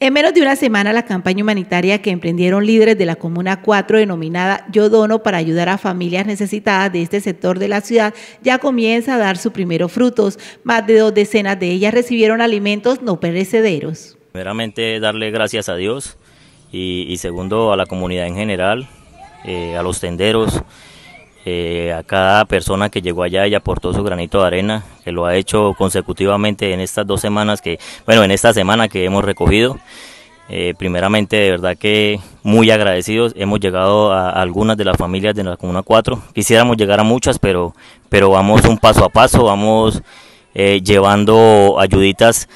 En menos de una semana, la campaña humanitaria que emprendieron líderes de la Comuna 4, denominada Yo Dono para ayudar a familias necesitadas de este sector de la ciudad, ya comienza a dar sus primeros frutos. Más de dos decenas de ellas recibieron alimentos no perecederos. Primeramente, darle gracias a Dios y, segundo, a la comunidad en general, eh, a los tenderos, eh, a cada persona que llegó allá y aportó su granito de arena, que lo ha hecho consecutivamente en estas dos semanas que, bueno, en esta semana que hemos recogido. Eh, primeramente, de verdad que muy agradecidos. Hemos llegado a, algunas de las familias de la Comuna 4. Quisiéramos llegar a muchas, pero, pero vamos un paso a paso, vamos eh, llevando ayuditas.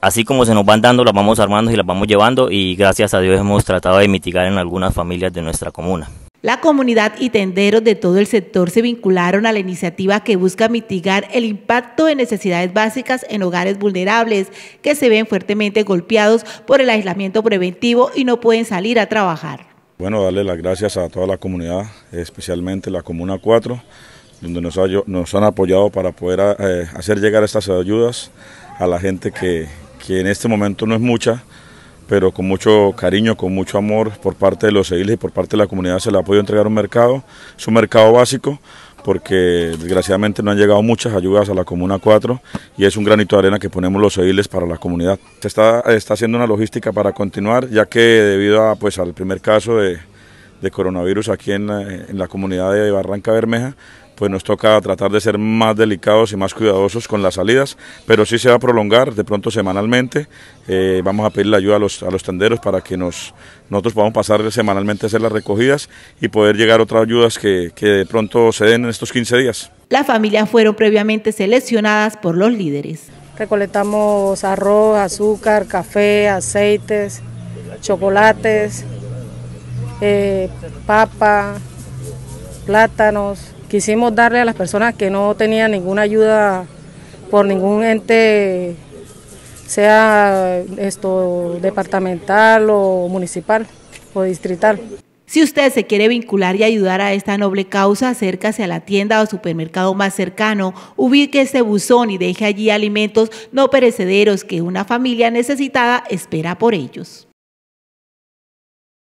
Así como se nos van dando, las vamos armando y las vamos llevando y gracias a Dios hemos tratado de mitigar en algunas familias de nuestra comuna. La comunidad y tenderos de todo el sector se vincularon a la iniciativa que busca mitigar el impacto de necesidades básicas en hogares vulnerables que se ven fuertemente golpeados por el aislamiento preventivo y no pueden salir a trabajar. Bueno, darle las gracias a toda la comunidad, especialmente la Comuna 4, donde nos, han apoyado para poder eh, hacer llegar estas ayudas a la gente que, que en este momento no es mucha, pero con mucho cariño, con mucho amor por parte de los ediles y por parte de la comunidad se le ha podido entregar un mercado, es un mercado básico porque desgraciadamente no han llegado muchas ayudas a la Comuna 4 y es un granito de arena que ponemos los ediles para la comunidad. Se está, está haciendo una logística para continuar, ya que debido a, pues, al primer caso de, coronavirus aquí en la, en la comunidad de Barranca Bermeja, pues nos toca tratar de ser más delicados y más cuidadosos con las salidas, pero sí se va a prolongar de pronto semanalmente. Eh, vamos a pedir la ayuda a los, a los tenderos para que nos, nosotros podamos pasar semanalmente a hacer las recogidas y poder llegar a otras ayudas que, que de pronto se den en estos 15 días. Las familias fueron previamente seleccionadas por los líderes. Recolectamos arroz, azúcar, café, aceites, chocolates, eh, papa, plátanos, quisimos darle a las personas que no tenían ninguna ayuda por ningún ente, sea esto departamental o municipal o distrital. Si usted se quiere vincular y ayudar a esta noble causa, acércase a la tienda o supermercado más cercano, ubique este buzón y deje allí alimentos no perecederos que una familia necesitada espera por ellos.